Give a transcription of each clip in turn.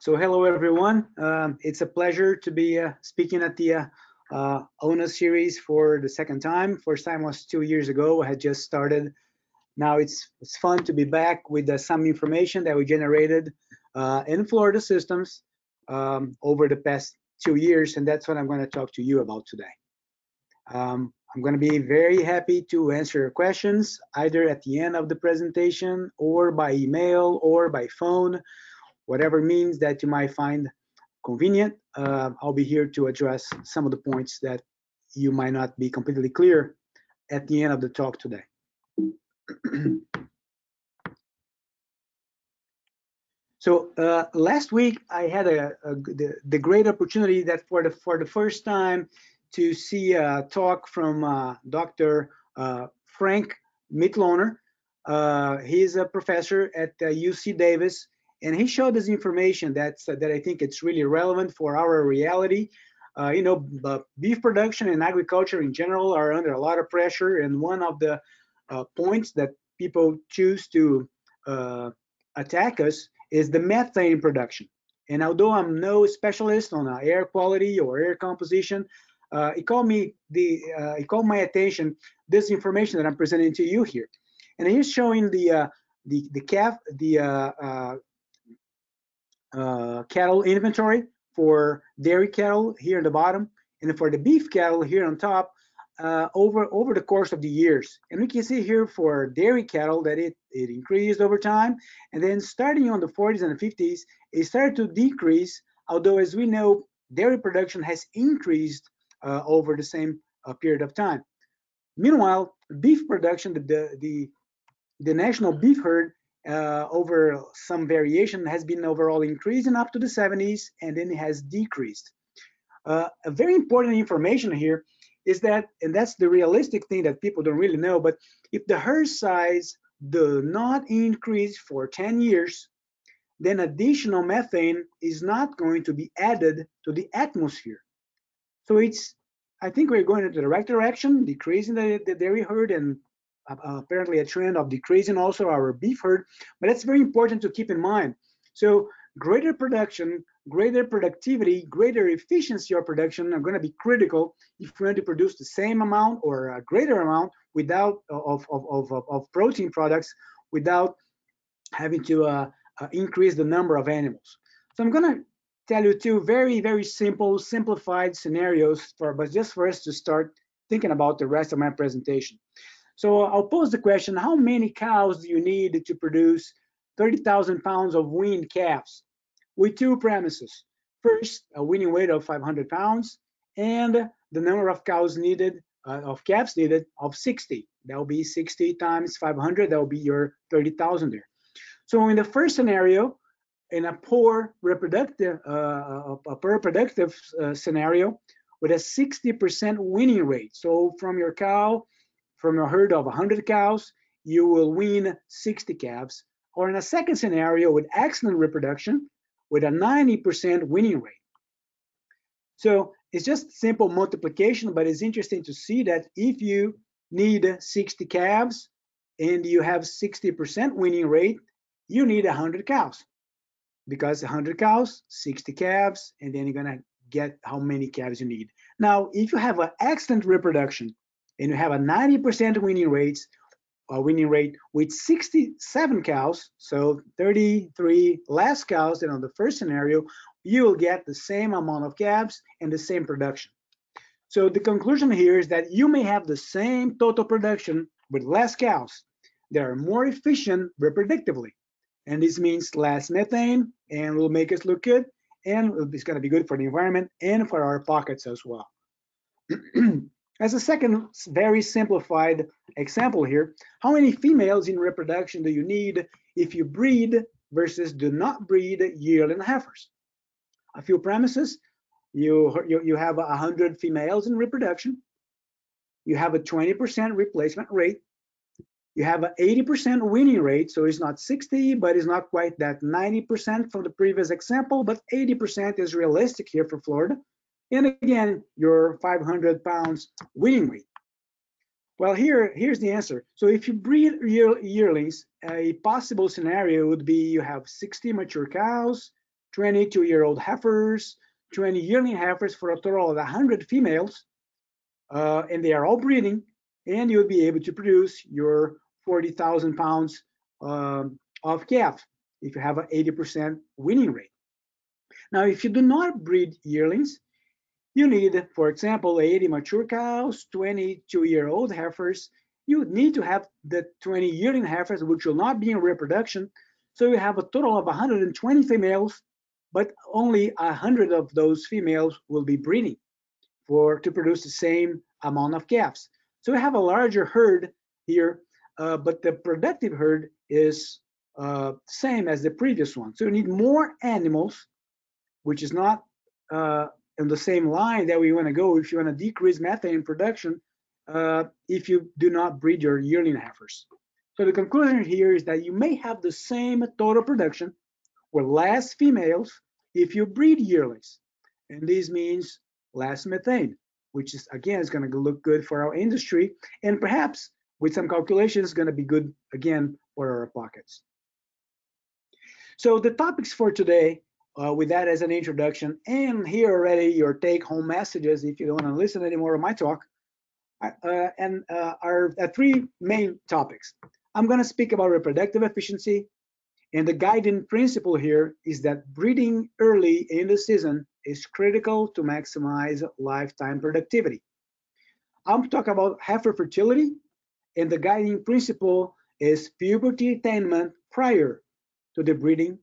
So hello everyone. Um, it's a pleasure to be uh, speaking at the uh, uh, ONA series for the second time. First time was two years ago. I had just started. Now it's it's fun to be back with uh, some information that we generated uh, in Florida systems um, over the past two years, and that's what I'm going to talk to you about today. Um, I'm going to be very happy to answer your questions either at the end of the presentation or by email or by phone, whatever means that you might find convenient. Uh, I'll be here to address some of the points that you might not be completely clear at the end of the talk today. so uh, last week I had a, a the, the, great opportunity that for the for the first time to see a talk from uh, Dr. Uh, Frank Mitloehner. Uh, he's a professor at UC uh, Davis, and he showed us information that's that I think it's really relevant for our reality. Uh, you know, beef production and agriculture in general are under a lot of pressure, and one of the uh, points that people choose to attack us is the methane production. And although I'm no specialist on uh, air quality or air composition, uh, it called me the uh, it called my attention this information that I'm presenting to you here, and he's showing the uh, the the calf the uh, uh, uh, cattle inventory for dairy cattle here in the bottom, and for the beef cattle here on top over over the course of the years. And we can see here for dairy cattle that it it increased over time, and then starting on the 40s and the 50s, it started to decrease. Although, as we know, dairy production has increased uh, over the same uh, period of time. Meanwhile, beef production, the, the, the national beef herd uh, over some variation has been overall increasing up to the 70s and then it has decreased. Uh, a very important information here is that, and that's the realistic thing that people don't really know, but if the herd size does not increase for 10 years, then additional methane is not going to be added to the atmosphere. So it's, I think we're going in the right direction, decreasing the, the dairy herd and apparently a trend of decreasing also our beef herd. But that's very important to keep in mind. So greater production, greater productivity, greater efficiency of production are going to be critical if we want to produce the same amount or a greater amount without of, of, of, of protein products without having to uh, uh, increase the number of animals. So I'm going to tell you two very, very simple, simplified scenarios for, but just for us to start thinking about the rest of my presentation. So I'll pose the question, how many cows do you need to produce 30,000 pounds of weaned calves? With two premises. First, a weaning weight of 500 pounds and the number of cows needed, uh, of calves needed of 60. That will be 60 times 500, that will be your 30,000 there. So in the first scenario, in a poor reproductive, uh, a poor reproductive uh, scenario with a 60% weaning rate. So from your cow, from a herd of 100 cows, you will wean 60 calves. Or in a second scenario with excellent reproduction, with a 90% weaning rate. So it's just simple multiplication, but it's interesting to see that if you need 60 calves and you have 60% weaning rate, you need 100 cows because 100 cows, 60 calves, and then you're gonna get how many calves you need. Now, if you have an excellent reproduction and you have a 90% weaning rates, a weaning rate with 67 cows, so 33 less cows than on the first scenario, you will get the same amount of calves and the same production. So the conclusion here is that you may have the same total production with less cows. They are more efficient reproductively and this means less methane and will make us look good and it's going to be good for the environment and for our pockets as well. as a second very simplified example here, how many females in reproduction do you need if you breed versus do not breed yearling heifers? A few premises, you, you, you have 100 females in reproduction, you have a 20% replacement rate, you have an 80% weaning rate, so it's not 60, but it's not quite that 90% from the previous example, but 80% is realistic here for Florida. And again, your 500 pounds weaning weight. Well, here, here's the answer. So if you breed year, yearlings, a possible scenario would be you have 60 mature cows, 22-year-old heifers, 20 yearling heifers for a total of 100 females, uh, and they are all breeding, and you'll be able to produce your 40,000 pounds um, of calf if you have an 80% weaning rate. Now, if you do not breed yearlings, you need, for example, 80 mature cows, 22-year-old heifers. You need to have the 20 yearling heifers, which will not be in reproduction. So you have a total of 120 females, but only 100 of those females will be breeding for to produce the same amount of calves. So we have a larger herd here, uh, but the productive herd is uh, same as the previous one. So you need more animals, which is not uh, in the same line that we want to go if you want to decrease methane production uh, if you do not breed your yearling heifers. So the conclusion here is that you may have the same total production with less females if you breed yearlings. And this means less methane, which is again is going to look good for our industry and perhaps with some calculations going to be good again for our pockets. So the topics for today, uh, with that as an introduction, and here already your take-home messages if you don't want to listen anymore to my talk, uh, and uh, are uh, three main topics. I'm going to speak about reproductive efficiency, and the guiding principle here is that breeding early in the season is critical to maximize lifetime productivity. I'm talking about heifer fertility, and the guiding principle is puberty attainment prior to the breeding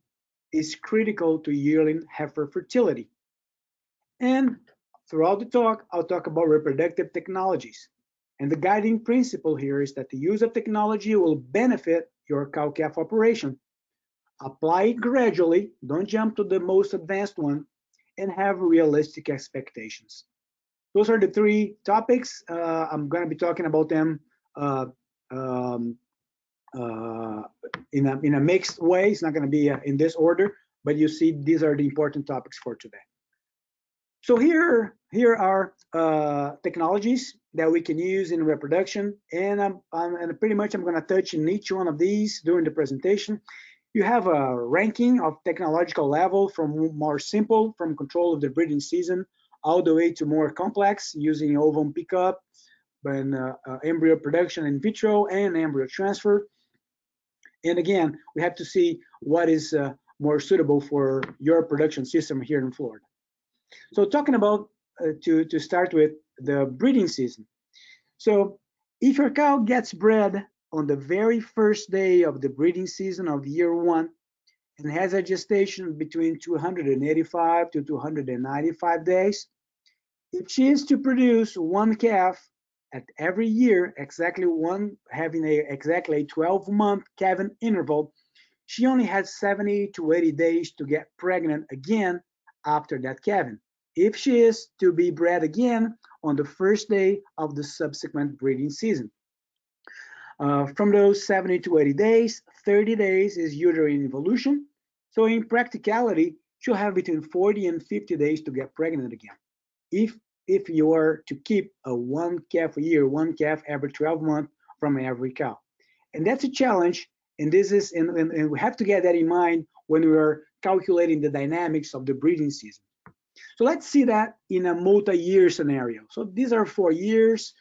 is critical to yearling heifer fertility. And throughout the talk, I'll talk about reproductive technologies. And the guiding principle here is that the use of technology will benefit your cow-calf operation. Apply it gradually, don't jump to the most advanced one, and have realistic expectations. Those are the three topics. Uh, I'm going to be talking about them uh, um, uh, in, a, in a mixed way. It's not going to be uh, in this order, but you see these are the important topics for today. So here, here are uh, technologies that we can use in reproduction, and, I'm, I'm, and pretty much I'm going to touch in each one of these during the presentation. You have a ranking of technological level from more simple, from control of the breeding season, all the way to more complex using ovum pickup, and uh, uh, embryo production in vitro and embryo transfer. And again, we have to see what is uh, more suitable for your production system here in Florida. So talking about, uh, to, to start with, the breeding season. So if your cow gets bred on the very first day of the breeding season of year one and has a gestation between 285 to 295 days, if she is to produce one calf at every year, exactly one having a exactly a 12 month calving interval, she only has 70 to 80 days to get pregnant again after that calving, If she is to be bred again on the first day of the subsequent breeding season. Uh, from those 70 to 80 days, 30 days is uterine involution. So in practicality, she'll have between 40 and 50 days to get pregnant again. If if you are to keep a one calf a year, one calf every 12 months from every cow. And that's a challenge. And this is, and, and, and we have to get that in mind when we are calculating the dynamics of the breeding season. So let's see that in a multi-year scenario. So these are four years.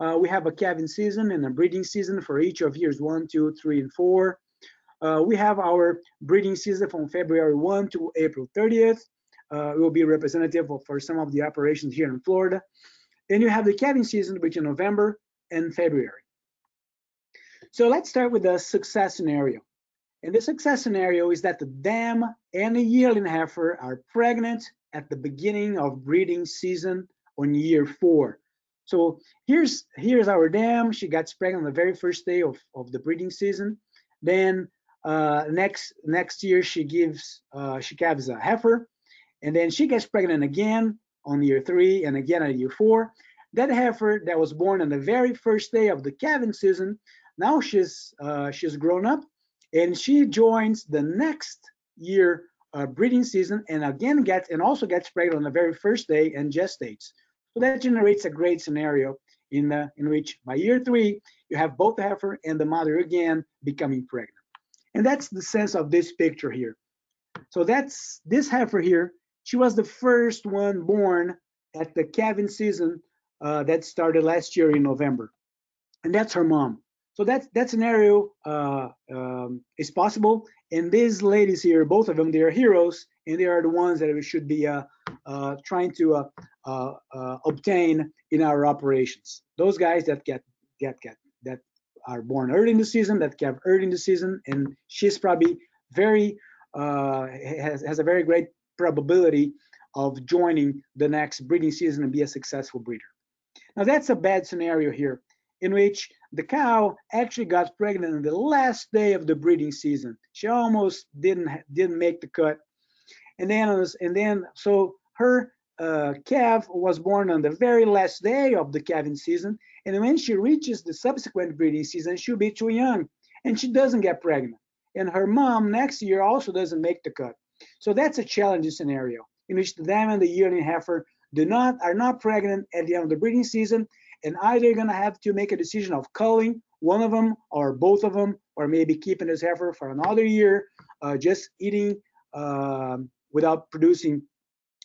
Uh, we have a calving season and a breeding season for each of years one, two, three, and four. Uh, we have our breeding season from February 1 to April 30th uh, will be representative for some of the operations here in Florida. Then you have the calving season between November and February. So let's start with the success scenario. And the success scenario is that the dam and the yearling heifer are pregnant at the beginning of breeding season on year four. So here's here's our dam. She got pregnant on the very first day of, of the breeding season. Then uh, next next year she gives uh, she calves a heifer. And then she gets pregnant again on year three and again at year four. That heifer that was born on the very first day of the calving season, now she's uh, she's grown up and she joins the next year uh, breeding season and again gets and also gets pregnant on the very first day and gestates. So that generates a great scenario in the in which by year three you have both the heifer and the mother again becoming pregnant. And that's the sense of this picture here. So that's this heifer here. She was the first one born at the calving season uh, that started last year in November, and that's her mom. So that that scenario uh, um, is possible. And these ladies here, both of them, they are heroes, and they are the ones that we should be uh, uh, trying to uh, uh, uh, obtain in our operations. Those guys that get get get that are born early in the season, that get early in the season, and she's probably very has has a very great probability of joining the next breeding season and be a successful breeder. Now that's a bad scenario here in which the cow actually got pregnant on the last day of the breeding season. She almost didn't didn't make the cut, and then and then so her uh, calf was born on the very last day of the calving season, and when she reaches the subsequent breeding season, she'll be too young, and she doesn't get pregnant. And her mom next year also doesn't make the cut. So that's a challenging scenario in which the dam and the yearling heifer do not are not pregnant at the end of the breeding season and either you're going to have to make a decision of culling one of them or both of them, or maybe keeping this heifer for another year, uh, just eating uh, without producing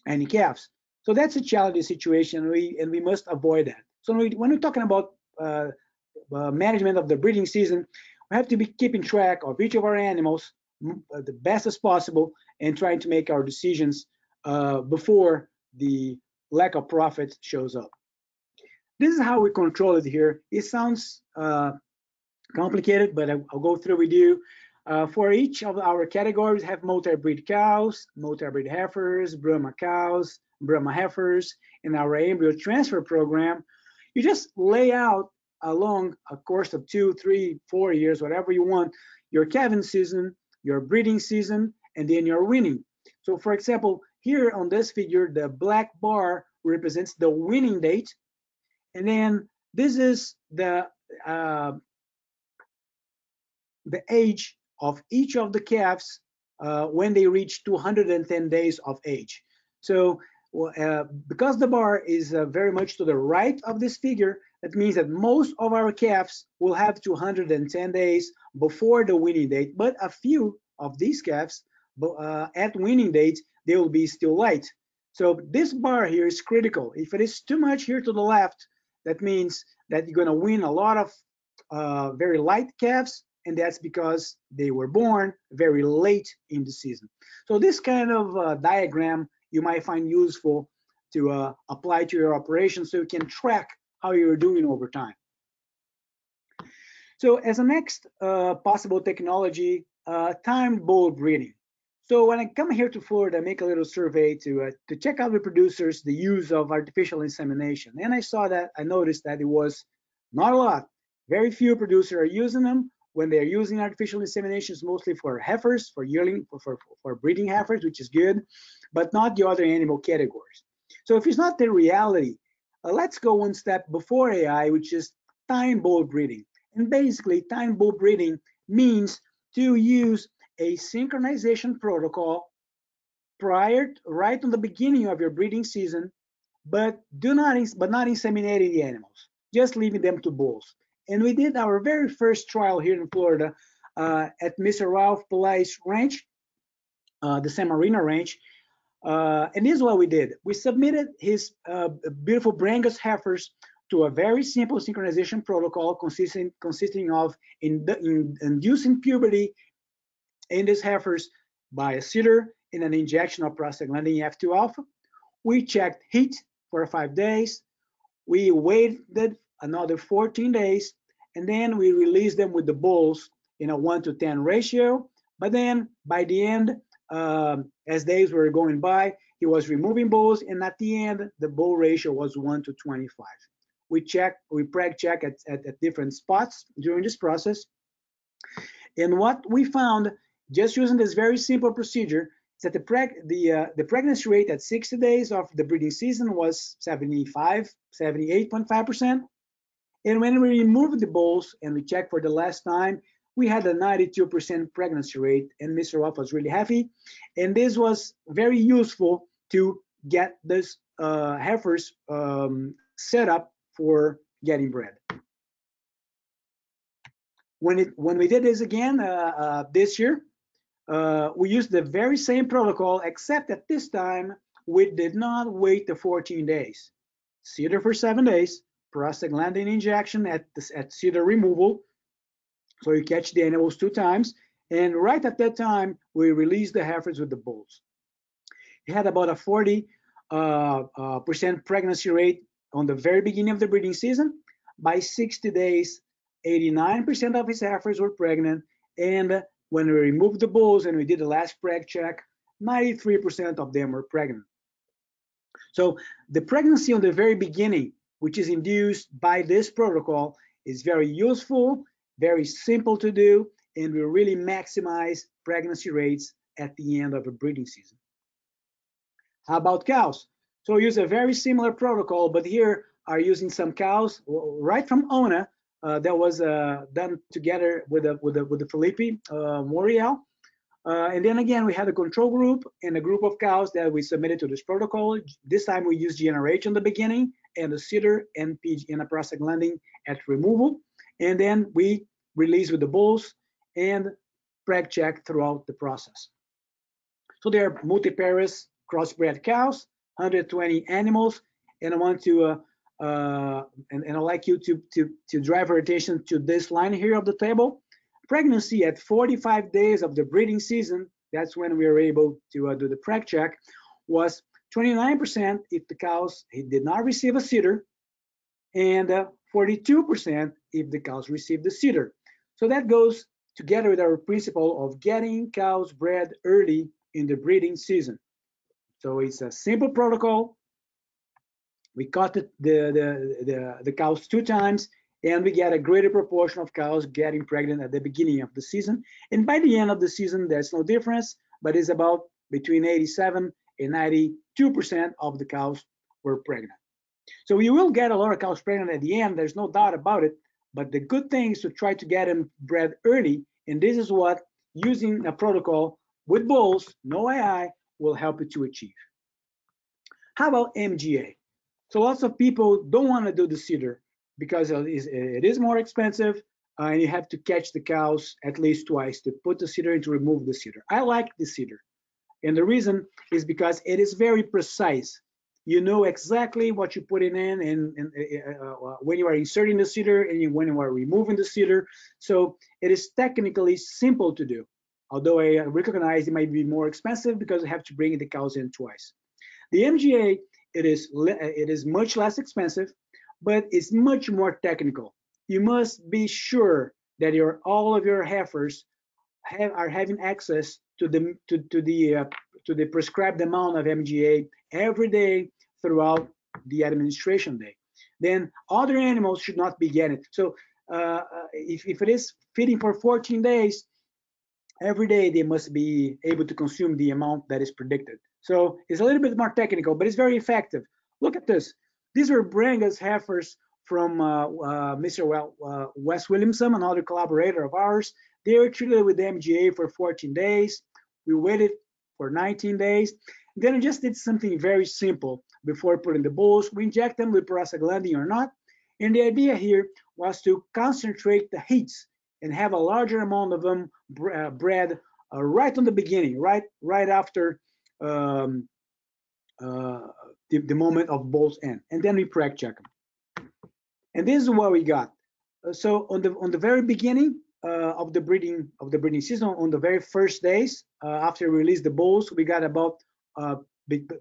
any calves. So that's a challenging situation, and we, and we must avoid that. So when, we, are talking about uh, uh, management of the breeding season, we have to be keeping track of each of our animals the best as possible and trying to make our decisions uh, before the lack of profit shows up. This is how we control it here. It sounds uh, complicated, but I'll go through with you. Uh, for each of our categories, have multi-breed cows, multi-breed heifers, Brahma cows, Brahma heifers. In our embryo transfer program, you just lay out along a course of two, three, four years, whatever you want, your calving season, your breeding season, and then your weaning. So for example, here on this figure, the black bar represents the weaning date, and then this is the uh, the age of each of the calves uh, when they reach 210 days of age. So uh, because the bar is uh, very much to the right of this figure, that means that most of our calves will have 210 days before the weaning date, but a few of these calves uh, at weaning date, they will be still light. So this bar here is critical. If it is too much here to the left, that means that you're going to win a lot of uh, very light calves, and that's because they were born very late in the season. So this kind of uh, diagram you might find useful to uh, apply to your operation so you can track how you're doing over time. So as a next uh, possible technology, uh, timed bull breeding. So when I come here to Florida, I make a little survey to uh, to check out the producers the use of artificial insemination, and I saw that I noticed that it was not a lot. Very few producers are using them. When they're using artificial inseminations, mostly for heifers, for yearling, for, for, for breeding heifers, which is good, but not the other animal categories. So if it's not the reality, uh, let's go one step before AI, which is time bull breeding. And basically, time bull breeding means to use a synchronization protocol prior right on the beginning of your breeding season but do not but not inseminating the animals just leaving them to bulls and we did our very first trial here in florida uh, at mr ralph Pelai's ranch uh, the san marino ranch uh, and this is what we did we submitted his uh, beautiful brangus heifers to a very simple synchronization protocol consisting consisting of in, in inducing puberty in these heifers by a CIDR in an injection of prostaglandin F2 alpha. We checked heat for five days. We waited another 14 days, and then we released them with the bulls in a 1 to 10 ratio. But then by the end, um, as days were going by, he was removing bulls, and at the end, the bull ratio was 1 to 25. We checked, we preg check at, at, at different spots during this process. And what we found just using this very simple procedure, is that the, preg the, uh, the pregnancy rate at 60 days of the breeding season was 75, 78.5%. And when we removed the bulls and we checked for the last time, we had a 92% pregnancy rate and Mr. Ruff was really happy. And this was very useful to get this uh, heifers um, set up for getting bred. When it when we did this again uh, uh, this year, uh, we used the very same protocol, except that this time, we did not wait the 14 days. CIDR for seven days, prostaglandin injection at, the, at CIDR removal. So you catch the animals two times. And right at that time, we release the heifers with the bulls. He had about a 40 uh, uh, percent pregnancy rate on the very beginning of the breeding season. By 60 days, 89% of his heifers were pregnant. And when we removed the bulls and we did the last preg check, 93% of them were pregnant. So the pregnancy on the very beginning, which is induced by this protocol, is very useful, very simple to do, and will really maximize pregnancy rates at the end of a breeding season. How about cows? So we use a very similar protocol, but here are using some cows right from ONA uh, that was uh, done together with a, with a, with the Philipe uh, Moriel. Uh, and then again, we had a control group and a group of cows that we submitted to this protocol. This time we used GnRH in the beginning and the CIDR and PG and a prostaglandin at removal. And then we release with the bulls and preg check throughout the process. So they are multiparous crossbred cows, 120 animals, and I want to uh, uh, and, and I'd like you to, to, to drive our attention to this line here of the table. Pregnancy at 45 days of the breeding season, that's when we were able to uh, do the preg check, was 29% if the cows did not receive a CIDR, and 42% uh, if the cows received the CIDR. So that goes together with our principle of getting cows bred early in the breeding season. So it's a simple protocol. We cut the, the, the, the cows two times and we get a greater proportion of cows getting pregnant at the beginning of the season. And by the end of the season, there's no difference, but it's about between 87 and 92% of the cows were pregnant. So you will get a lot of pregnant at the end, there's no doubt about it, but the good thing is to try to get them bred early, and this is what using a protocol with bulls, no AI, will help you to achieve. How about MGA? So lots of people don't want to do the CIDR because it is more expensive uh, and you have to catch the cows at least twice to put the CIDR and to remove the CIDR. I like the CIDR. And the reason is because it is very precise. You know exactly what you're putting in and, and uh, uh, when you are inserting the CIDR and when you are removing the CIDR. So it is technically simple to do. Although I recognize it might be more expensive because I have to bring the cows in twice. The MGA, it is, it is much less expensive but it's much more technical. You must be sure that your all of your heifers have, are having access to the to, to the uh, to the prescribed amount of MGA every day throughout the administration day. Then other animals should not be getting it. So uh, if, if it is feeding for 14 days, every day they must be able to consume the amount that is predicted. So it's a little bit more technical, but it's very effective. Look at this. These were Brangus heifers from uh, uh, Mr. Well, uh, Wes Williamson, another collaborator of ours. They were treated with MGA for 14 days. We waited for 19 days. Then I just did something very simple before putting the bulls. We inject them with prostaglandin or not. And the idea here was to concentrate the heats and have a larger amount of them uh, bred uh, right on the beginning, right, right after um, uh, the, the moment of bulls end, and then we preg check them. And this is what we got. Uh, so on the on the very beginning uh, of the breeding of the breeding season, on the very first days uh, after we released the bulls, we got about uh,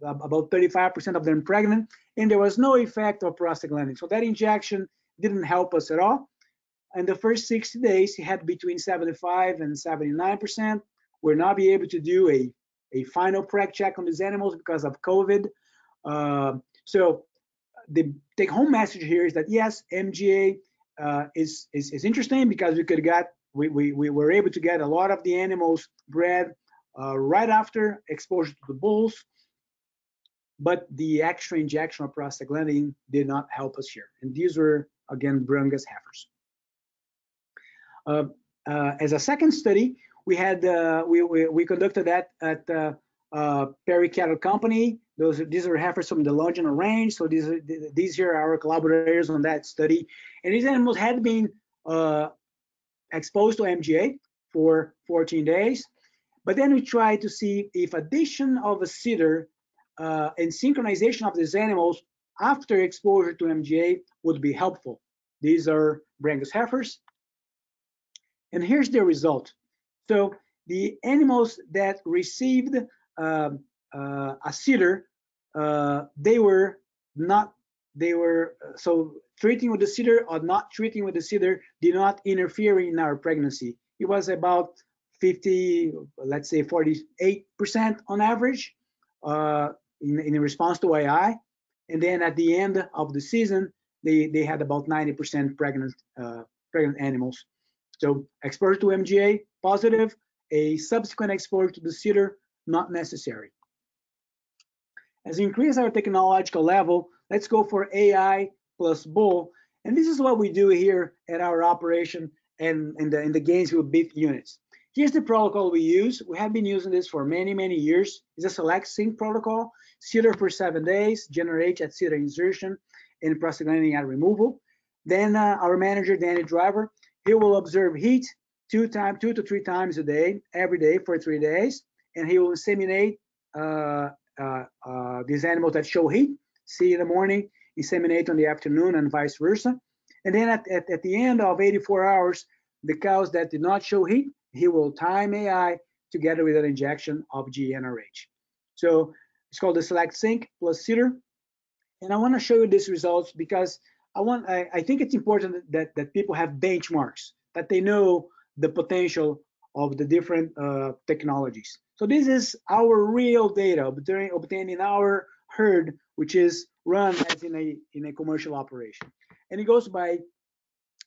about 35% of them pregnant, and there was no effect of prostaglandin. So that injection didn't help us at all. In the first 60 days, he had between 75 and 79%. We're not be able to do a, a final preg check on these animals because of COVID. Uh, so the take home message here is that yes, MGA uh, is, is, is interesting because we could get we, we, we were able to get a lot of the animals bred uh, right after exposure to the bulls, but the extra injection of prostaglandin did not help us here. And these were again Brangus heifers. Uh, uh, as a second study, we had uh, we, we, we conducted that at uh, Perry Cattle Company. Those these are heifers from the Longino range. So these are, these here are our collaborators on that study. And these animals had been uh, exposed to MGA for 14 days. But then we tried to see if addition of a CIDR uh, and synchronization of these animals after exposure to MGA would be helpful. These are Brangus heifers. And here's the result. So the animals that received uh, uh, a CIDR, uh, they were not, they were, so treating with the CIDR or not treating with the CIDR did not interfere in our pregnancy. It was about 50, let's say 48% on average uh, in, in response to AI. And then at the end of the season, they, they had about 90% pregnant, uh, pregnant animals. So exposure to MGA, positive, a subsequent exposure to the CIDR, not necessary. As we increase our technological level, let's go for AI plus bull. And this is what we do here at our operation and in the, in the Gainesville beef units. Here's the protocol we use. We have been using this for many, many years. It's a Select Synch protocol, CIDR for seven days, GnRH at CIDR insertion, and prostaglandin at removal. Then uh, our manager, Danny Driver, he will observe heat two times, two to three times a day, every day for three days, and he will inseminate uh, uh, uh, these animals that show heat. See in the morning, inseminate on the afternoon, and vice versa. And then at, at, at the end of 84 hours, the cows that did not show heat, he will time AI together with an injection of GnRH. So it's called the Select Synch plus CIDR. And I want to show you these results because I want I, I think it's important that, that people have benchmarks, that they know the potential of the different uh, technologies. So this is our real data in our herd, which is run as in a in a commercial operation. And it goes by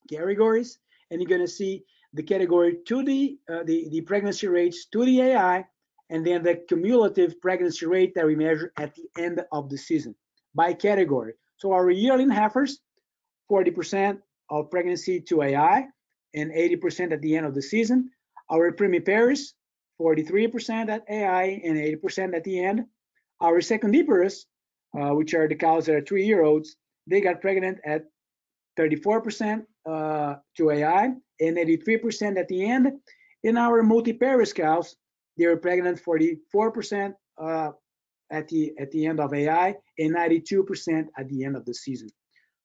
categories, and you're gonna see the category to the uh, the the pregnancy rates to the AI, and then the cumulative pregnancy rate that we measure at the end of the season by category. So our yearling heifers, 40% of pregnancy to AI, and 80% at the end of the season. Our primiparous, 43% at AI and 80% at the end. Our secondiparous, uh, which are the cows that are three-year-olds, they got pregnant at 34% uh, to AI and 83% at the end. In our multiparous cows, they were pregnant 44% uh, at the at the end of AI and 92% at the end of the season.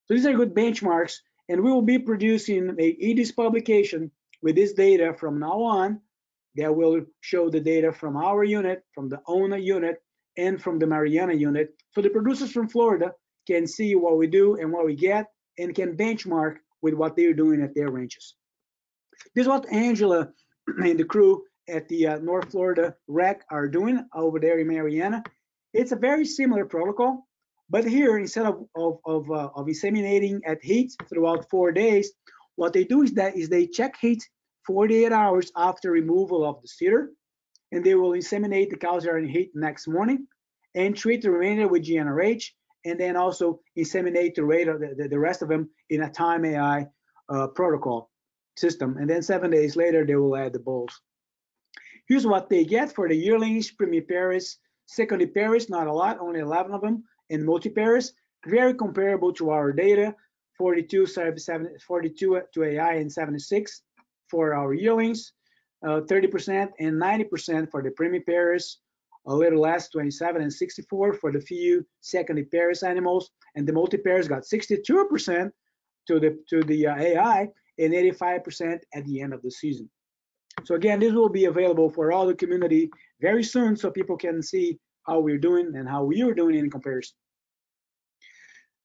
So these are good benchmarks and we will be producing a EDIS publication with this data from now on that will show the data from our unit, from the ONA unit, and from the Marianna unit. So the producers from Florida can see what we do and what we get and can benchmark with what they're doing at their ranches. This is what Angela and the crew at the uh, North Florida REC are doing over there in Marianna. It's a very similar protocol. But here, instead of, of, of, uh, of inseminating at heat throughout four days, what they do is that is they check heat 48 hours after removal of the CIDR, and they will inseminate the cows that are in heat next morning and treat the remainder with GnRH, and then also inseminate the, rate the, the rest of them in a time AI uh, protocol system. And then seven days later, they will add the bulls. Here's what they get for the yearlings, primiparous, secondiparous, not a lot, only 11 of them, and multiparous, very comparable to our data, 42, 42 to AI and 76 for our yearlings, 30% uh, and 90% for the premium pairs, a little less, 27 and 64 for the few secondiparous animals, and the multi pairs got 62% to the to the uh, AI and 85% at the end of the season. So again, this will be available for all the community very soon, so people can see how we're doing and how we are doing in comparison.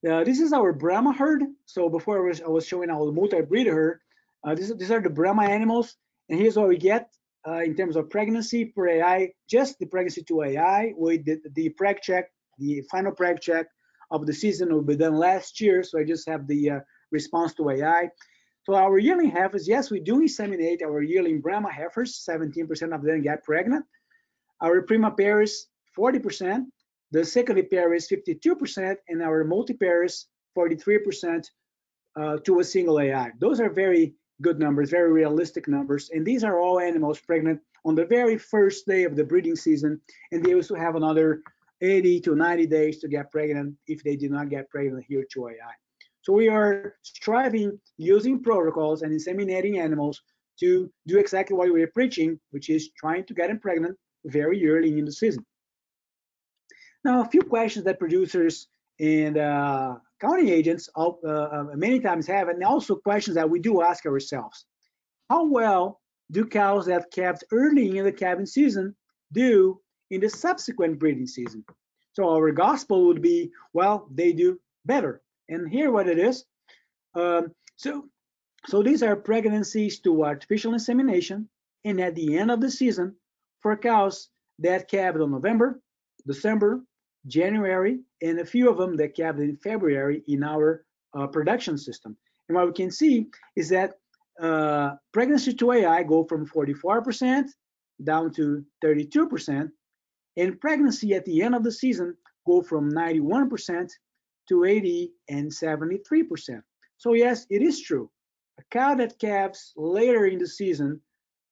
Uh, this is our Brahma herd. So before I was, I was showing our multi-breed herd, uh, this, these are the Brahma animals. And here's what we get uh, in terms of pregnancy per AI, just the pregnancy to AI with the, the preg check, the final preg check of the season will be done last year. So I just have the uh, response to AI. So our yearling heifers, yes, we do inseminate our yearling Brahma heifers, 17% of them get pregnant. Our prima pairs, 40%. The secondary pair is 52%, and our multi-pair is 43% uh, to a single AI. Those are very good numbers, very realistic numbers. And these are all animals pregnant on the very first day of the breeding season. And they also have another 80 to 90 days to get pregnant if they did not get pregnant here to AI. So we are striving using protocols and inseminating animals to do exactly what we're preaching, which is trying to get them pregnant very early in the season. Now, a few questions that producers and uh, county agents uh, uh, many times have, and also questions that we do ask ourselves. How well do cows that calved early in the calving season do in the subsequent breeding season? So our gospel would be, well, they do better. And here what it is. Um, so, so these are pregnancies to artificial insemination, and at the end of the season, for cows that calved in November, December, January, and a few of them that calved in February in our uh, production system. And what we can see is that uh, pregnancy to AI go from 44% down to 32%, and pregnancy at the end of the season go from 91% to 80 and 73%. So yes, it is true. A cow that calves later in the season,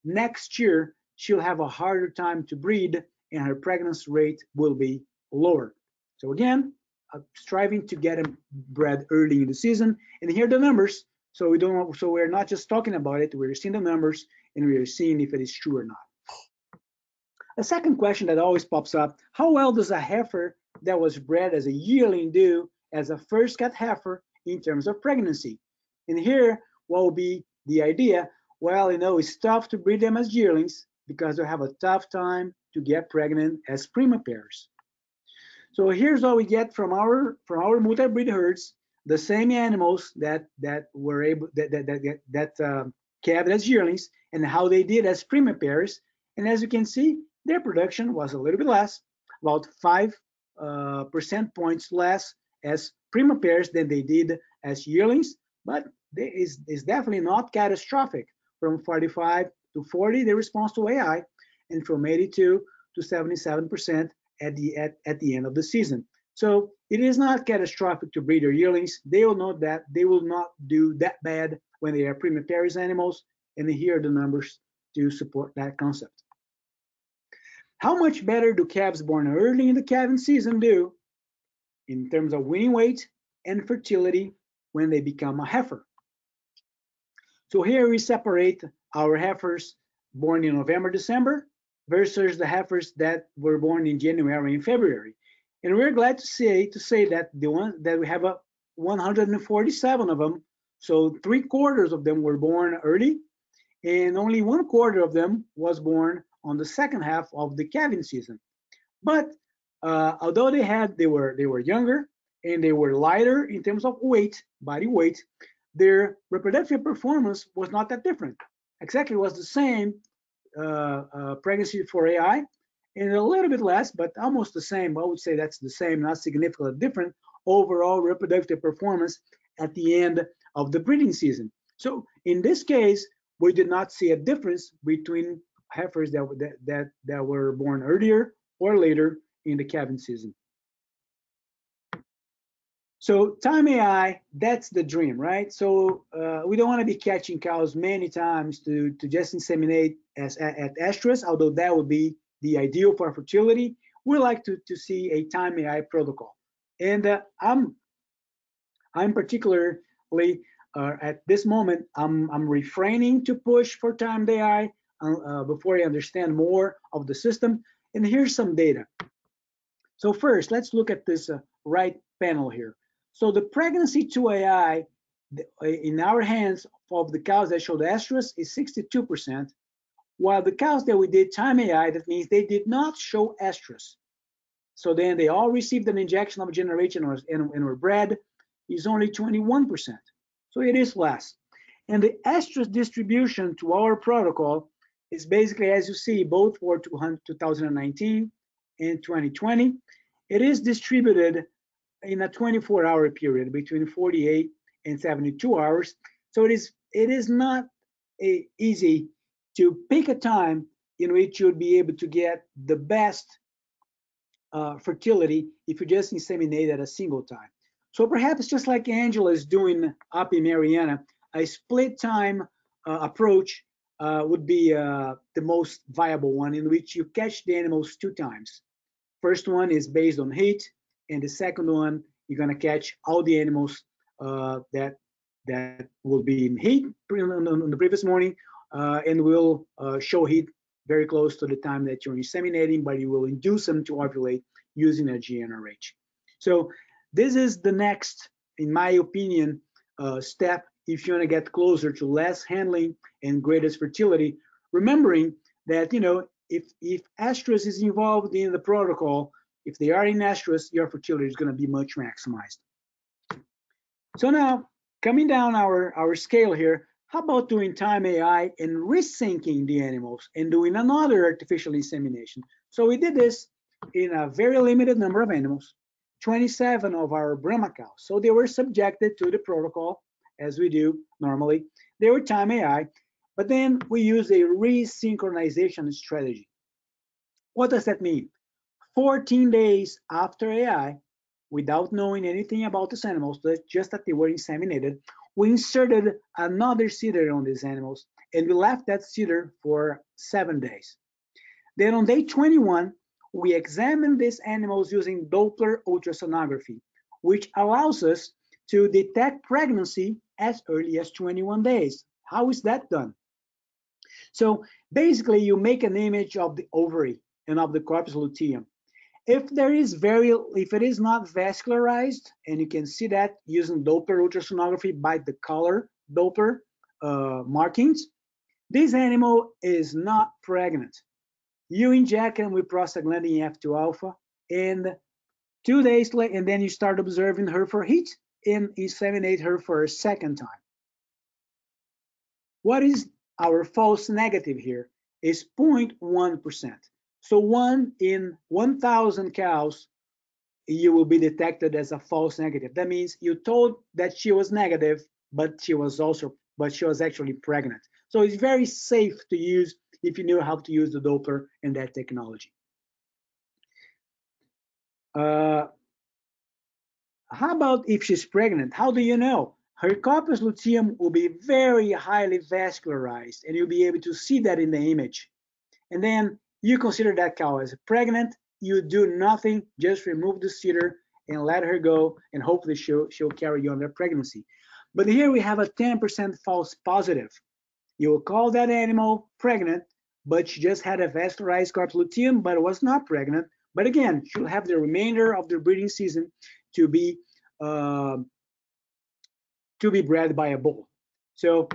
next year, she'll have a harder time to breed and her pregnancy rate will be lower. So again, uh, striving to get them bred early in the season. And here are the numbers. So we don't. So we're not just talking about it. We're seeing the numbers and we are seeing if it is true or not. A second question that always pops up: How well does a heifer that was bred as a yearling do as a first cut heifer in terms of pregnancy? And here, what will be the idea? Well, you know, it's tough to breed them as yearlings because they have a tough time to get pregnant as prima pairs. So here's what we get from our from our multi-breed herds, the same animals that that were able that that that, that uh, calved as yearlings and how they did as prima pairs. And as you can see, their production was a little bit less, about five uh, percent points less as prima pairs than they did as yearlings, but it is is definitely not catastrophic. From 45 to 40, the response to AI, and from 82 to 77 percent at the at, at the end of the season. So it is not catastrophic to breed yearlings. They will know that they will not do that bad when they are prima animals, and here are the numbers to support that concept. How much better do calves born early in the calving season do in terms of weaning weight and fertility when they become a heifer? So here we separate our heifers born in November, December, versus the heifers that were born in January and February. And we're glad to say to say that the one that we have a 147 of them, so three quarters of them were born early, and only one quarter of them was born on the second half of the calving season. But uh, although they had they were they were younger and they were lighter in terms of weight, body weight, their reproductive performance was not that different. Exactly was the same Uh, uh, pregnancy for AI, and a little bit less, but almost the same. I would say that's the same, not significantly different overall reproductive performance at the end of the breeding season. So in this case, we did not see a difference between heifers that, that, that, that were born earlier or later in the calving season. So time AI, that's the dream, right? So uh, we don't want to be catching cows many times to, to just inseminate as, at, at estrus, although that would be the ideal for fertility. We like to, to see a time AI protocol. And uh, I'm, I'm particularly, uh, at this moment, I'm, I'm refraining to push for time AI uh, uh, before I understand more of the system. And here's some data. So first, let's look at this uh, right panel here. So the pregnancy to AI uh, in our hands of the cows that showed estrus is 62%, while the cows that we did time AI, that means they did not show estrus. So then they all received an injection of GnRH and, and were bred is only 21%. So it is less. And the estrus distribution to our protocol is basically, as you see, both for 2019 and 2020. It is distributed in a 24 hour period between 48 and 72 hours. So it is it is not a, easy to pick a time in which you'll be able to get the best uh, fertility if you just inseminate at a single time. So perhaps just like Angela is doing up in Marianna, a split time uh, approach uh, would be uh, the most viable one in which you catch the animals two times. First one is based on heat, and the second one you're going to catch all the animals uh, that that will be in heat on the previous morning uh, and will uh, show heat very close to the time that you're inseminating, but you will induce them to ovulate using a GnRH. So this is the next, in my opinion, uh, step if you want to get closer to less handling and greatest fertility, remembering that, you know, if, if estrus is involved in the protocol, if they are in estrus, your fertility is going to be much maximized. So now, coming down our, our scale here, how about doing time AI and resyncing the animals and doing another artificial insemination? So we did this in a very limited number of animals, 27 of our Brahma cows. So they were subjected to the protocol as we do normally. They were time AI, but then we use a resynchronization strategy. What does that mean? 14 days after AI, without knowing anything about these animals, just that they were inseminated, we inserted another CIDR on these animals and we left that CIDR for seven days. Then on day 21, we examined these animals using Doppler ultrasonography, which allows us to detect pregnancy as early as 21 days. How is that done? So basically, you make an image of the ovary and of the corpus luteum. If there is very, if it is not vascularized, and you can see that using Doppler ultrasonography by the color Doppler uh, markings, this animal is not pregnant. You inject them with prostaglandin F2 alpha, and two days later, and then you start observing her for heat and inseminate her for a second time. What is our false negative here is 0.1%. So one in 1,000 cows, you will be detected as a false negative. That means you told that she was negative, but she was also, but she was actually pregnant. So it's very safe to use if you know how to use the Doppler and that technology. Uh, how about if she's pregnant? How do you know? Her corpus luteum will be very highly vascularized, and you'll be able to see that in the image. And then you consider that cow as pregnant. You do nothing, just remove the CIDR and let her go, and hopefully she'll, she'll carry on their pregnancy. But here we have a 10% false positive. You will call that animal pregnant, but she just had a vascularized corpus luteum, but was not pregnant. But again, she'll have the remainder of the breeding season to be uh, to be bred by a bull. So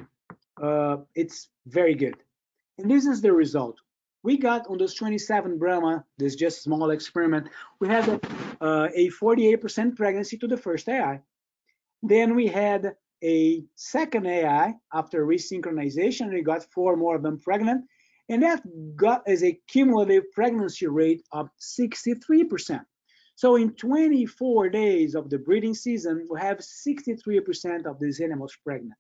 uh, it's very good. And this is the result. We got on those 27 Brahma, this just small experiment, we had a 48% uh, pregnancy to the first AI. Then we had a second AI after resynchronization, we got four more of them pregnant, and that got as a cumulative pregnancy rate of 63%. So in 24 days of the breeding season, we have 63% of these animals pregnant.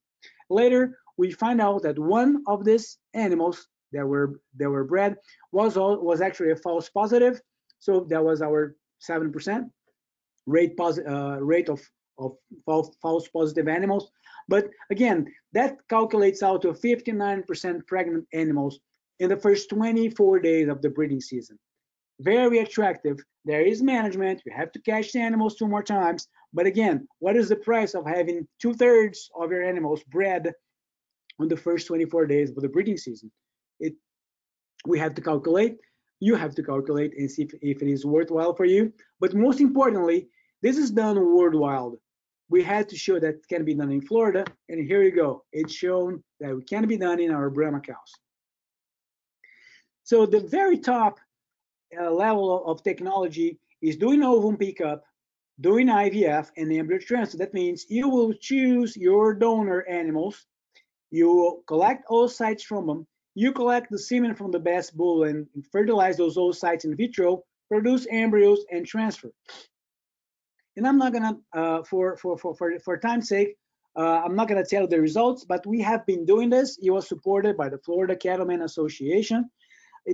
Later, we find out that one of these animals that were that were bred was all, was actually a false positive. So that was our 7% rate uh, rate of of false, false positive animals. But again, that calculates out to 59% pregnant animals in the first 24 days of the breeding season very attractive. There is management. You have to catch the animals two more times. But again, what is the price of having two thirds of your animals bred on the first 24 days of the breeding season? We have to calculate. You have to calculate and see if, if it is worthwhile for you. But most importantly, this is done worldwide. We had to show that can be done in Florida, and here you go. It's shown that it can be done in our Brahma cows. So the very top uh, level of technology is doing ovum pickup, doing IVF, and embryo transfer. That means you will choose your donor animals, you will collect oocytes from them, you collect the semen from the best bull and fertilize those oocytes in vitro, produce embryos, and transfer. And I'm not gonna, uh, for, for, for, for, for time's sake, uh, I'm not gonna tell the results, but we have been doing this. It was supported by the Florida Cattlemen Association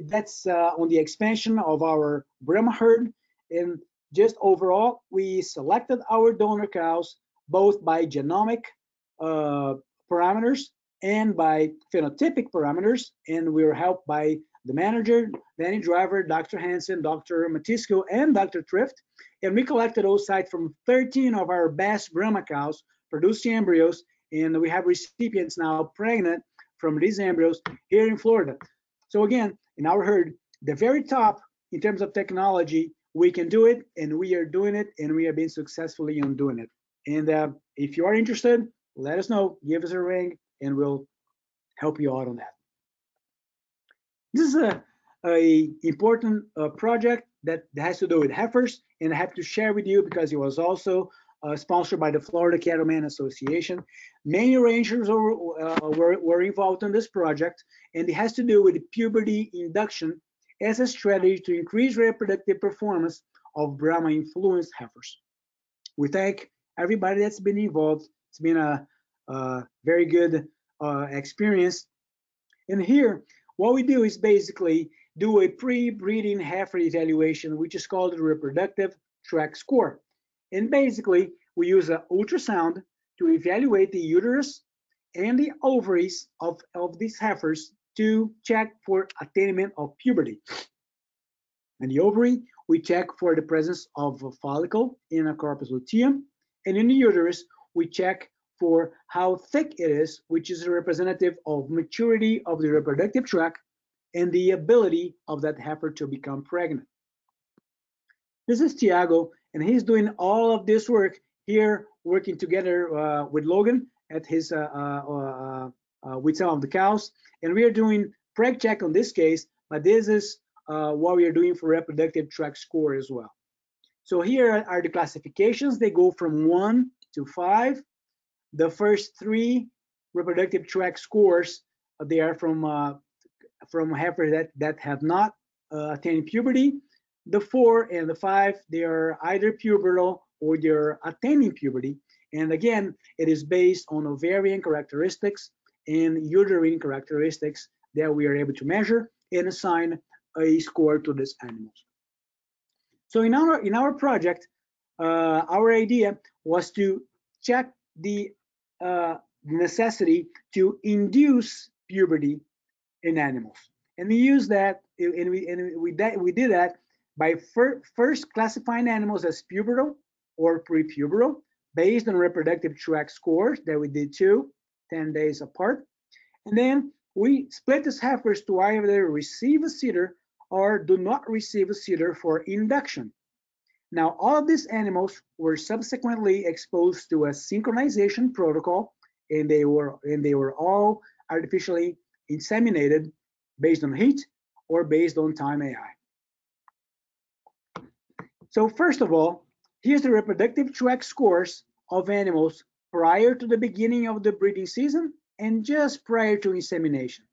that's uh, on the expansion of our Brahma herd. And just overall, we selected our donor cows both by genomic uh, parameters and by phenotypic parameters. And we were helped by the manager, Danny Driver, Dr. Hansen, Dr. Mateescu, and Dr. Thrift. And we collected oocytes from 13 of our best Brahma cows, producing embryos, and we have recipients now pregnant from these embryos here in Florida. So again, in our herd, the very top in terms of technology, we can do it and we are doing it and we have been successfully on doing it. And uh, if you are interested, let us know, give us a ring and we'll help you out on that. This is a, a important uh, project that has to do with heifers and I have to share with you because it was also uh, sponsored by the Florida Cattlemen Association. Many rangers were, uh, were, were, involved in this project, and it has to do with puberty induction as a strategy to increase reproductive performance of Brahma-influenced heifers. We thank everybody that's been involved. It's been a, a very good uh, experience. And here, what we do is basically do a pre-breeding heifer evaluation, which is called the reproductive tract score. And basically, we use an ultrasound to evaluate the uterus and the ovaries of, of these heifers to check for attainment of puberty. In the ovary, we check for the presence of a follicle in a corpus luteum. And in the uterus, we check for how thick it is, which is a representative of maturity of the reproductive tract and the ability of that heifer to become pregnant. This is Tiago, and he's doing all of this work here, working together uh, with Logan at his uh, uh, uh, uh with some of the cows, and we are doing preg check on this case, but this is uh, what we are doing for reproductive tract score as well. So here are the classifications. They go from one to five. The first three reproductive tract scores, uh, they are from uh, from heifers that that have not uh, attained puberty the four and the five, they are either pubertal or they're attaining puberty. And again, it is based on ovarian characteristics and uterine characteristics that we are able to measure and assign a score to these animals. So in our in our project, uh, our idea was to check the uh, necessity to induce puberty in animals, and we use that, and we and we we did that by fir first classifying animals as pubertal or prepubertal based on reproductive tract scores that we did too, 10 days apart. And then we split these heifers to either receive a CIDR or do not receive a CIDR for induction. Now, all of these animals were subsequently exposed to a synchronization protocol, and they were and they were all artificially inseminated based on heat or based on time AI. So first of all, here's the reproductive tract scores of animals prior to the beginning of the breeding season and just prior to insemination.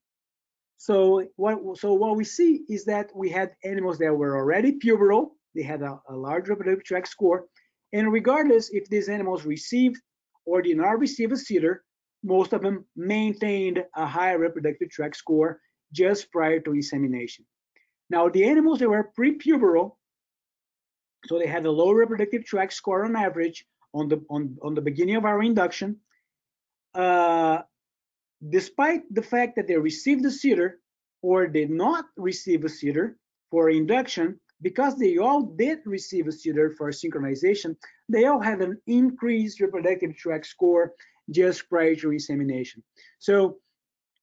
So what, so what we see is that we had animals that were already pubertal, they had a, a large reproductive tract score, and regardless if these animals received or did not receive a CIDR, most of them maintained a high reproductive tract score just prior to insemination. Now, the animals that were prepubertal so they had a low reproductive tract score on average on the on, on the beginning of our induction. Uh, despite the fact that they received a CIDR or did not receive a CIDR for induction, because they all did receive a CIDR for synchronization, they all had an increased reproductive tract score just prior to insemination. So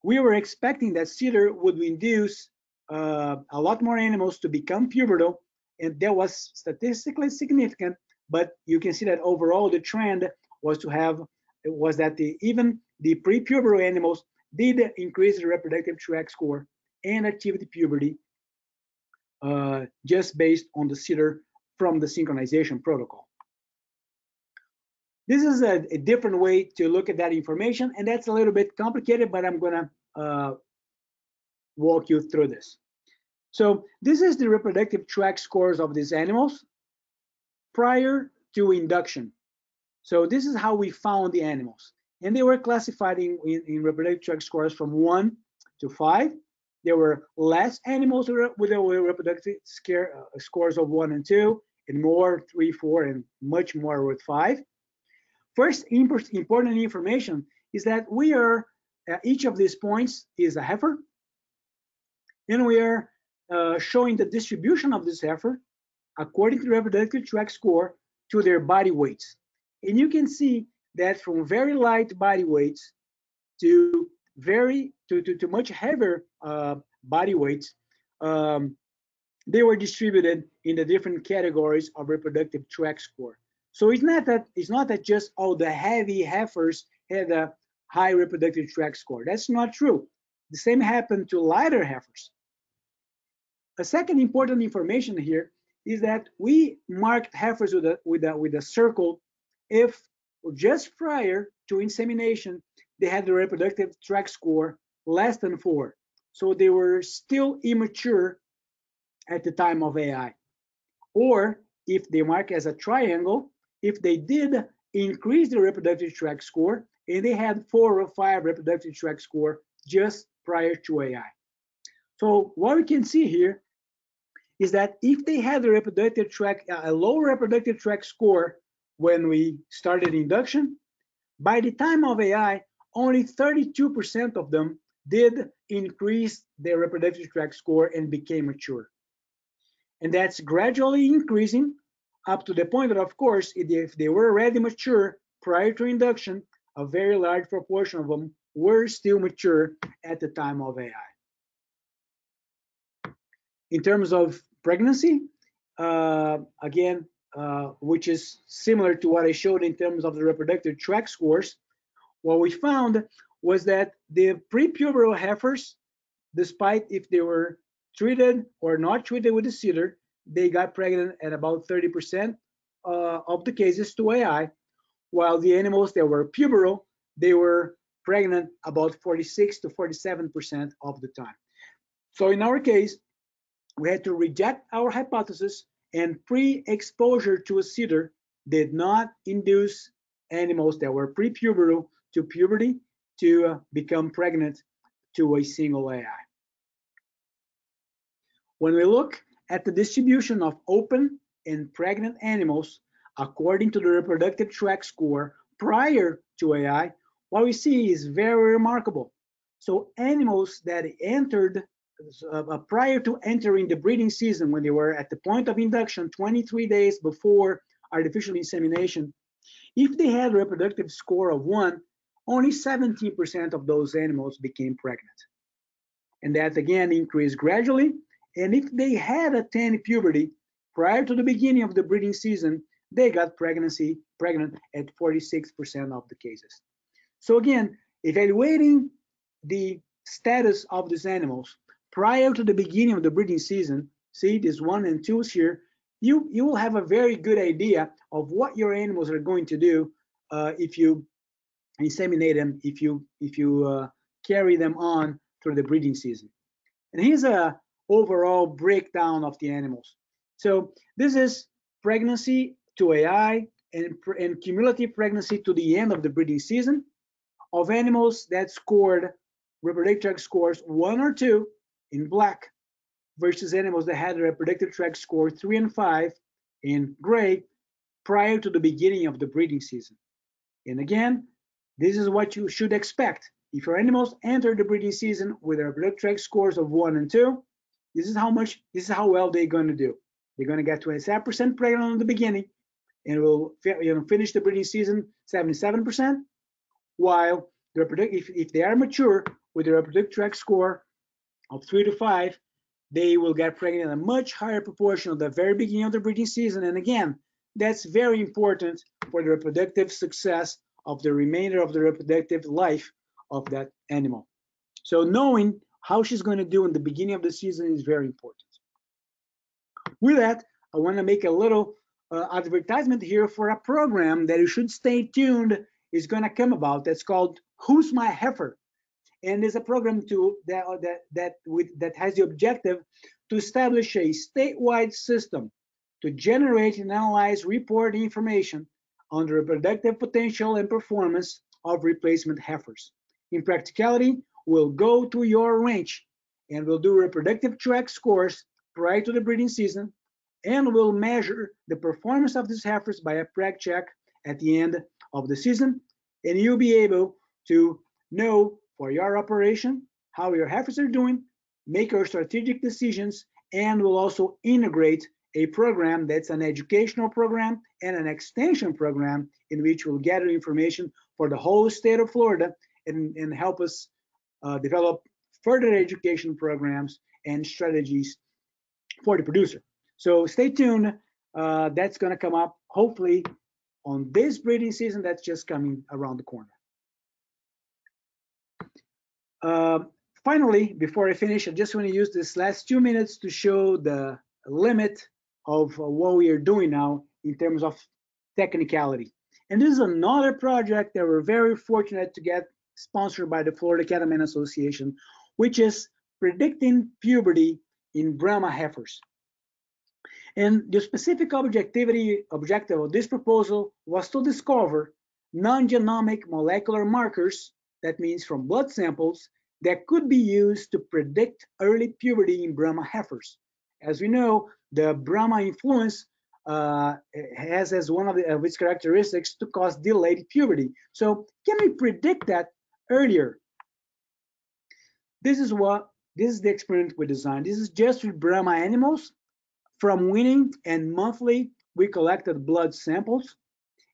we were expecting that CIDR would induce uh, a lot more animals to become pubertal and that was statistically significant, but you can see that overall the trend was to have was that the even the prepubertal animals did increase the reproductive tract score and achieved puberty uh, just based on the CIDR from the synchronization protocol. This is a, a, different way to look at that information, and that's a little bit complicated, but I'm gonna uh, walk you through this. So this is the reproductive tract scores of these animals prior to induction. So this is how we found the animals. And they were classified in, in, in reproductive tract scores from one to five. There were less animals with reproductive scare, uh, scores of one and two, and more, three, four, and much more with five. First important information is that we are, uh, each of these points is a heifer, and we are uh, showing the distribution of this heifer according to reproductive tract score to their body weights. And you can see that from very light body weights to very to, to, to much heavier uh, body weights, um, they were distributed in the different categories of reproductive tract score. So it's not that it's not that just all the heavy heifers had a high reproductive tract score. That's not true. The same happened to lighter heifers. A second important information here is that we marked heifers with a with a with a circle if just prior to insemination they had the reproductive tract score less than four. So they were still immature at the time of AI. Or if they mark as a triangle, if they did increase the reproductive tract score and they had four or five reproductive tract score just prior to AI. So what we can see here is that if they had a reproductive tract, a low reproductive tract score when we started induction, by the time of AI, only 32% of them did increase their reproductive tract score and became mature. And that's gradually increasing up to the point that, of course, if they were already mature prior to induction, a very large proportion of them were still mature at the time of AI. In terms of pregnancy, uh, again, uh, which is similar to what I showed in terms of the reproductive tract scores, what we found was that the prepubertal heifers, despite if they were treated or not treated with the CIDR, they got pregnant at about 30% uh, of the cases to AI, while the animals that were puberal, they were pregnant about 46 to 47% of the time. So in our case, we had to reject our hypothesis and pre-exposure to a CIDR did not induce animals that were prepubertal to puberty to uh, become pregnant to a single AI. When we look at the distribution of open and pregnant animals according to the reproductive tract score prior to AI, what we see is very remarkable. So animals that entered uh, prior to entering the breeding season, when they were at the point of induction, 23 days before artificial insemination, if they had a reproductive score of one, only 17% of those animals became pregnant. And that again increased gradually. And if they had attained puberty prior to the beginning of the breeding season, they got pregnancy pregnant at 46% of the cases. So again, evaluating the status of these animals prior to the beginning of the breeding season, see these one and twos here, you, you will have a very good idea of what your animals are going to do uh, if you inseminate them if you if you uh, carry them on through the breeding season. And here's a overall breakdown of the animals. So this is pregnancy to AI and, and cumulative pregnancy to the end of the breeding season of animals that scored reproductive tract scores one or two in black versus animals that had a reproductive tract score three and five in gray prior to the beginning of the breeding season. And again, this is what you should expect. If your animals enter the breeding season with their blood tract scores of one and two, this is how much, this is how well they're going to do. They're going to get 27% pregnant in the beginning and will you know, finish the breeding season 77%, while the if, if they are mature with a reproductive tract score of three to five, they will get pregnant in a much higher proportion at the very beginning of the breeding season. And again, that's very important for the reproductive success of the remainder of the reproductive life of that animal. So knowing how she's going to do in the beginning of the season is very important. With that, I want to make a little uh, advertisement here for a program that you should stay tuned is going to come about. That's called Who's My Heifer? And it's a program to that that that with that has the objective to establish a statewide system to generate and analyze report information on the reproductive potential and performance of replacement heifers. In practicality, we'll go to your ranch and we'll do reproductive tract scores prior to the breeding season, and we'll measure the performance of these heifers by a preg check at the end of the season, and you'll be able to know for your operation how your heifers are doing, make your strategic decisions, and we'll also integrate a program that's an educational program and an extension program in which we'll gather information for the whole state of Florida and, and help us uh, develop further education programs and strategies for the producer. So stay tuned. Uh, that's going to come up hopefully on this breeding season that's just coming around the corner. Uh, finally, before I finish, I just want to use this last two minutes to show the limit of uh, what we are doing now in terms of technicality. And this is another project that we're very fortunate to get sponsored by the Florida Cattlemen Association, which is predicting puberty in Brahma heifers. And the specific objectivity objective of this proposal was to discover non-genomic molecular markers, that means from blood samples, that could be used to predict early puberty in Brahma heifers. As we know, the Brahma influence uh, has as one of, the, of its characteristics to cause delayed puberty. So can we predict that earlier? This is what this is the experiment we designed. This is just with Brahma animals. From weaning and monthly, we collected blood samples,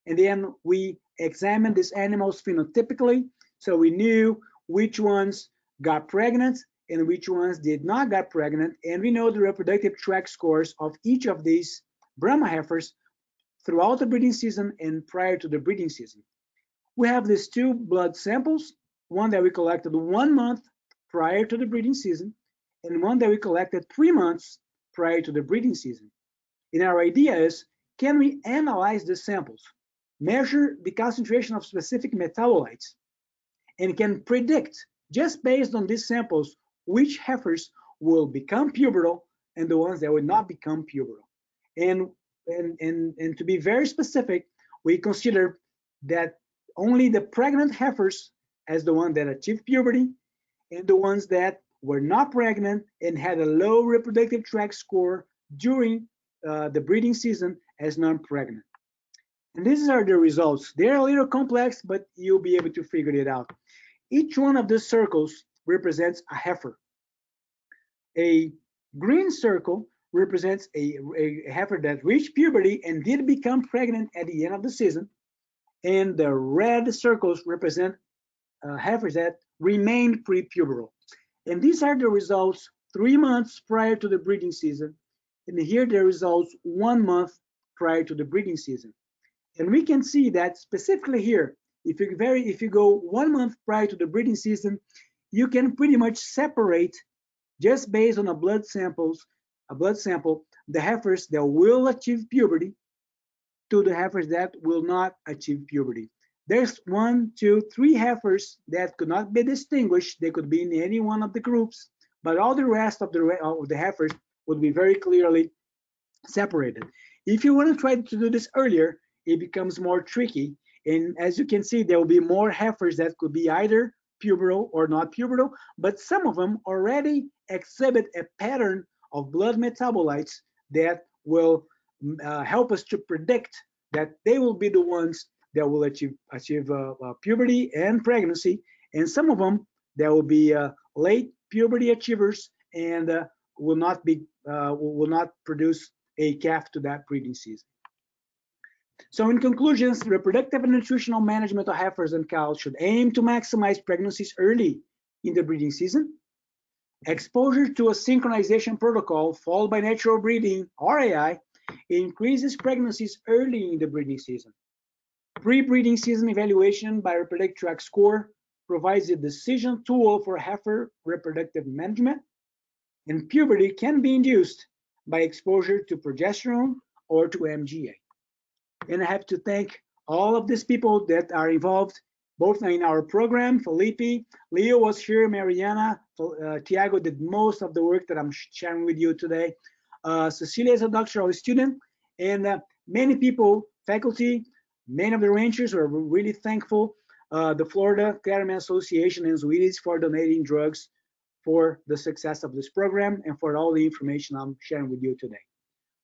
and then we examined these animals phenotypically, so we knew which ones got pregnant and which ones did not get pregnant, and we know the reproductive tract scores of each of these Brahma heifers throughout the breeding season and prior to the breeding season. We have these two blood samples, one that we collected one month prior to the breeding season, and one that we collected three months prior to the breeding season. And our idea is, can we analyze the samples, measure the concentration of specific metabolites, and can predict, just based on these samples, which heifers will become pubertal and the ones that will not become pubertal. And, and, and, and to be very specific, we consider that only the pregnant heifers as the one that achieved puberty and the ones that were not pregnant and had a low reproductive tract score during uh, the breeding season as non-pregnant. And these are the results. They're a little complex, but you'll be able to figure it out. Each one of the circles represents a heifer. A green circle represents a, a heifer that reached puberty and did become pregnant at the end of the season. And the red circles represent uh, heifers that remained pre-pubertal. And these are the results three months prior to the breeding season. And here the results one month prior to the breeding season. And we can see that specifically here, if you very if you go one month prior to the breeding season, you can pretty much separate just based on a blood samples a blood sample the heifers that will achieve puberty to the heifers that will not achieve puberty. There's one, two, three heifers that could not be distinguished. They could be in any one of the groups, but all the rest of the, of the heifers would be very clearly separated. If you want to try to do this earlier, it becomes more tricky. And as you can see, there will be more heifers that could be either pubertal or not pubertal, but some of them already exhibit a pattern of blood metabolites that will mm, uh, help us to predict that they will be the ones that will achieve achieve uh, uh, puberty and pregnancy, and some of them that will be uh, late puberty achievers and uh, will not be uh, will not produce a calf to that breeding season. So in conclusions, reproductive and nutritional management of heifers and cows should aim to maximize pregnancies early in the breeding season Exposure to a synchronization protocol followed by natural breeding, RAI, increases pregnancies early in the breeding season. Pre-breeding season evaluation by reproductive tract score provides a decision tool for heifer reproductive management, and puberty can be induced by exposure to progesterone or to MGA. And I have to thank all of these people that are involved both in our program. Philipe, Leo was here, Marianna, uh, Tiago did most of the work that I'm sharing with you today. Uh, Cecilia is a doctoral student, and uh, many people, faculty, many of the ranchers were really thankful. Uh, the Florida Cattlemen Association and Zoetis for donating drugs for the success of this program and for all the information I'm sharing with you today.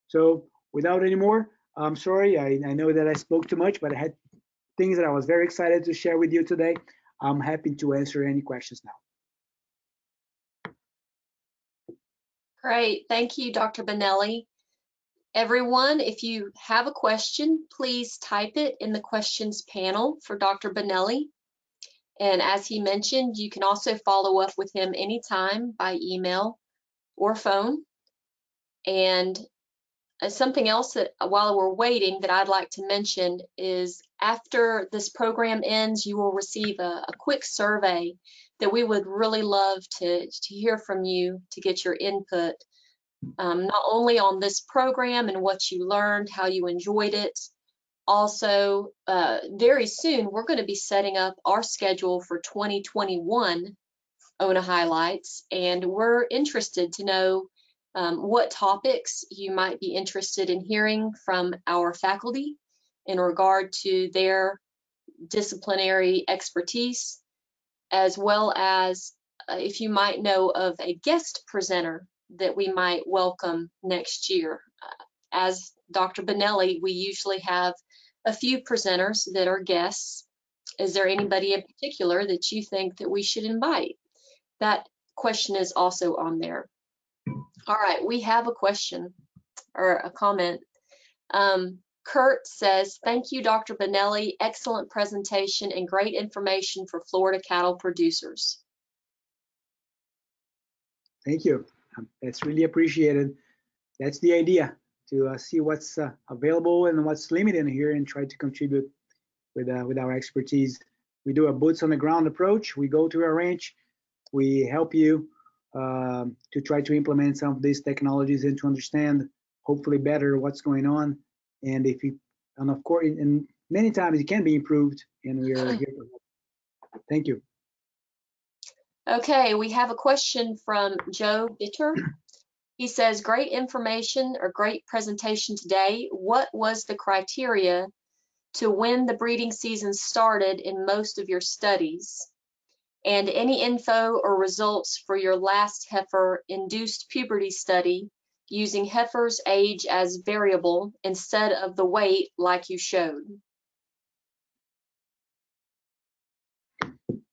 So without any more, I'm sorry, I, I know that I spoke too much, but I had things that I was very excited to share with you today. I'm happy to answer any questions now. Great. Thank you, Dr. Binelli. Everyone, if you have a question, please type it in the questions panel for Dr. Binelli. And as he mentioned, you can also follow up with him anytime by email or phone. And something else that uh, while we're waiting that I'd like to mention is after this program ends, you will receive a, a quick survey that we would really love to, to hear from you to get your input, um, not only on this program and what you learned, how you enjoyed it, also uh, very soon we're going to be setting up our schedule for 2021 ONA highlights and we're interested to know um, what topics you might be interested in hearing from our faculty in regard to their disciplinary expertise, as well as uh, if you might know of a guest presenter that we might welcome next year. Uh, as Dr. Binelli, we usually have a few presenters that are guests. Is there anybody in particular that you think that we should invite? That question is also on there. All right, we have a question or a comment. Um, Kurt says, thank you, Dr. Binelli. Excellent presentation and great information for Florida cattle producers. Thank you. Um, That's really appreciated. That's the idea, to uh, see what's uh, available and what's limited here and try to contribute with, uh, with our expertise. We do a boots on the ground approach. We go to a ranch, we help you um, to try to implement some of these technologies and to understand hopefully better what's going on. And if you, and of course, and many times it can be improved and we are here to help. Thank you. Okay, we have a question from Joe Bitter. He says, great information or great presentation today. What was the criteria to when the breeding season started in most of your studies? And any info or results for your last heifer induced puberty study using heifer's age as variable instead of the weight like you showed.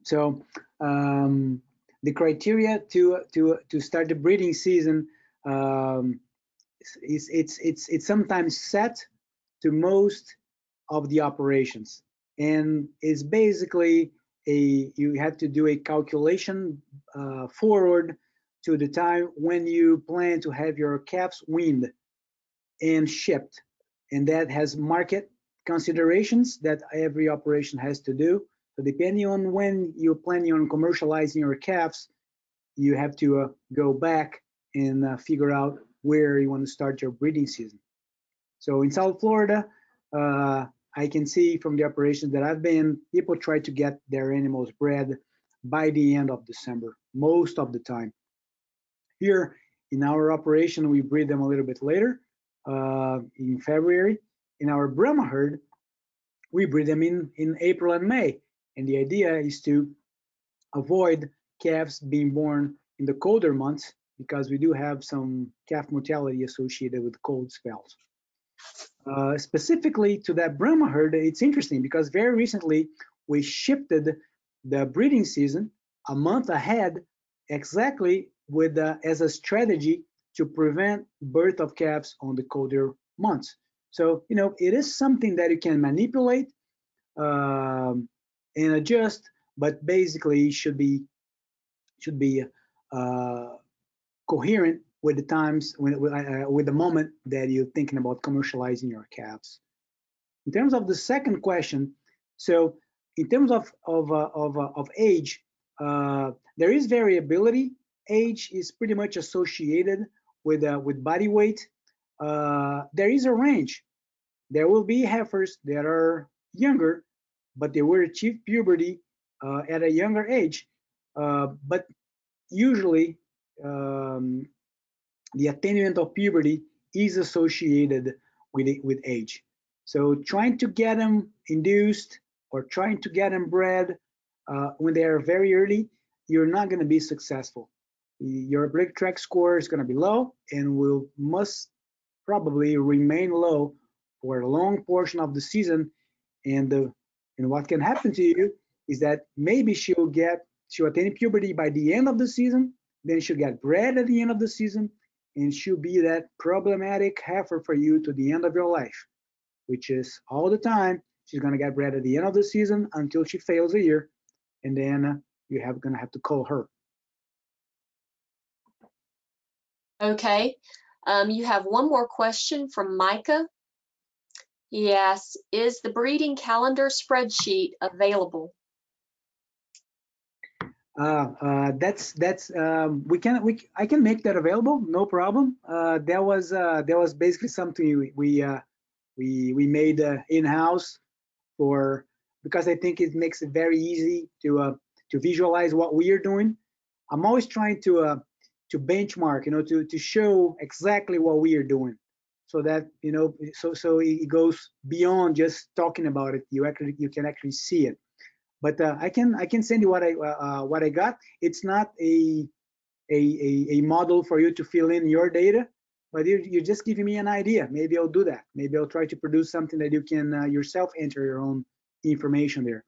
So um, the criteria to to to start the breeding season um, is it's it's it's sometimes set to most of the operations and is basically a you have to do a calculation uh, forward to the time when you plan to have your calves weaned and shipped. And that has market considerations that every operation has to do. So depending on when you're planning on commercializing your calves you have to uh, go back and uh, figure out where you want to start your breeding season. So in south florida uh, I can see from the operations that I've been, people try to get their animals bred by the end of December, most of the time. Here in our operation, we breed them a little bit later, uh, in February. In our Brahma herd, we breed them in, in April and May. And the idea is to avoid calves being born in the colder months because we do have some calf mortality associated with cold spells. Uh, specifically to that Brahma herd, it's interesting because very recently we shifted the breeding season a month ahead exactly with uh, as a strategy to prevent birth of calves on the colder months. So, you know, it is something that you can manipulate um, and adjust, but basically should be should be uh, coherent with the times when uh, with the moment that you're thinking about commercializing your calves. In terms of the second question, so in terms of of uh, of, uh, of age, uh, there is variability. Age is pretty much associated with uh, with body weight. Uh, there is a range. There will be heifers that are younger, but they will achieve puberty at a younger age. but usually um, the attainment of puberty is associated with with age. So trying to get them induced or trying to get them bred uh, when they are very early, you're not going to be successful. Your break track score is going to be low and will must probably remain low for a long portion of the season. And the and what can happen to you is that maybe she'll get she'll attain puberty by the end of the season, then she'll get bred at the end of the season, and she'll be that problematic heifer for you to the end of your life, which is all the time. She's going to get bred at the end of the season until she fails a year. and then you have gonna have to call her. Okay, um, you have one more question from Micah. Asks, is the breeding calendar spreadsheet available? Uh, uh, that's that's um, we can we I can make that available, no problem. Uh, that was uh, that was basically something we we uh, we, we made uh, in house for because I think it makes it very easy to uh, to visualize what we are doing. I'm always trying to uh, to benchmark, you know, to to show exactly what we are doing, so that you know, so so it goes beyond just talking about it. You actually you can actually see it but uh, I can I can send you what I uh, what I got. It's not a, a a a model for you to fill in your data, but you you're just giving me an idea. Maybe I'll do that. Maybe I'll try to produce something that you can uh, yourself enter your own information there.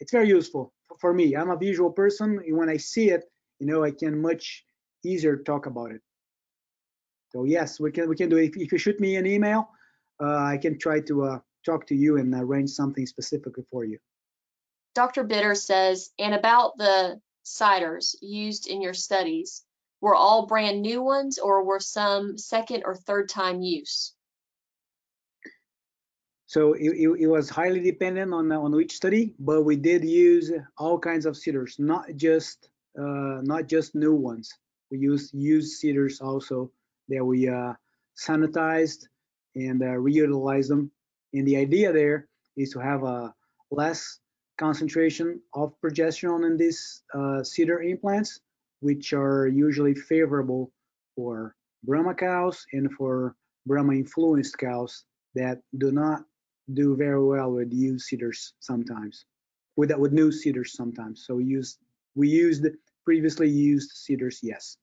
It's very useful for me. I'm a visual person. When I see it, you know, I can much easier talk about it. So yes, we can we can do it. If, if you shoot me an email, uh, I can try to uh, talk to you and arrange something specifically for you. Dr. Bitter says, and about the CIDRs used in your studies, were all brand new ones or were some second or third time use? So it, it, it was highly dependent on on each study, but we did use all kinds of CIDRs, not just uh, not just new ones. We used used CIDRs also that we uh, sanitized and uh, them. And the idea there is to have a less concentration of progesterone in these uh, CIDR implants, which are usually favorable for Brahma cows and for Brahma influenced cows that do not do very well with used CIDRs sometimes, with with new CIDRs sometimes. So we used we used previously used CIDRs, yes.